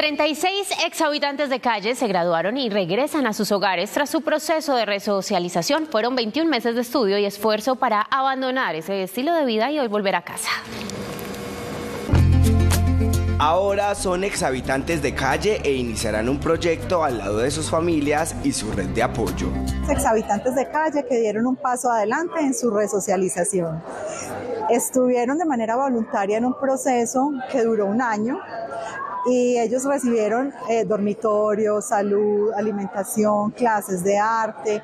36 exhabitantes de calle se graduaron y regresan a sus hogares tras su proceso de resocialización. Fueron 21 meses de estudio y esfuerzo para abandonar ese estilo de vida y hoy volver a casa. Ahora son exhabitantes de calle e iniciarán un proyecto al lado de sus familias y su red de apoyo. Exhabitantes de calle que dieron un paso adelante en su resocialización. Estuvieron de manera voluntaria en un proceso que duró un año y ellos recibieron eh, dormitorio, salud, alimentación, clases de arte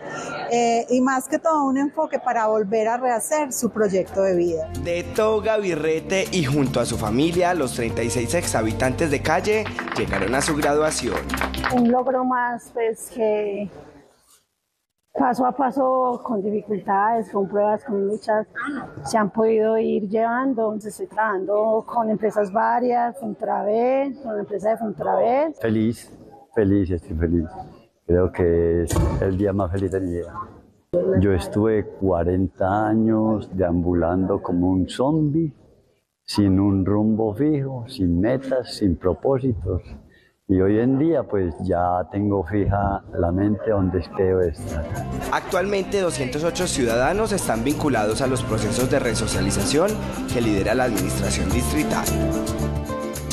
eh, y más que todo un enfoque para volver a rehacer su proyecto de vida. De toga, birrete y junto a su familia, los 36 exhabitantes de calle llegaron a su graduación. Un logro más pues que paso a paso, con dificultades, con pruebas, con luchas, se han podido ir llevando. Estoy trabajando con empresas varias, Fontravel, con la empresa de Fontravel. Feliz, feliz, estoy feliz. Creo que es el día más feliz de mi vida. Yo estuve 40 años deambulando como un zombie, sin un rumbo fijo, sin metas, sin propósitos. Y hoy en día pues ya tengo fija la mente donde espero estar. Actualmente 208 ciudadanos están vinculados a los procesos de resocialización que lidera la administración distrital.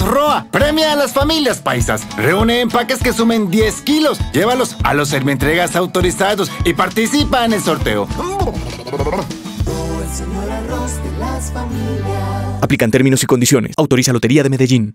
ROA premia a las familias paisas. Reúne empaques que sumen 10 kilos. Llévalos a los entregas autorizados y participa en el sorteo. Aplican términos y condiciones. Autoriza Lotería de Medellín.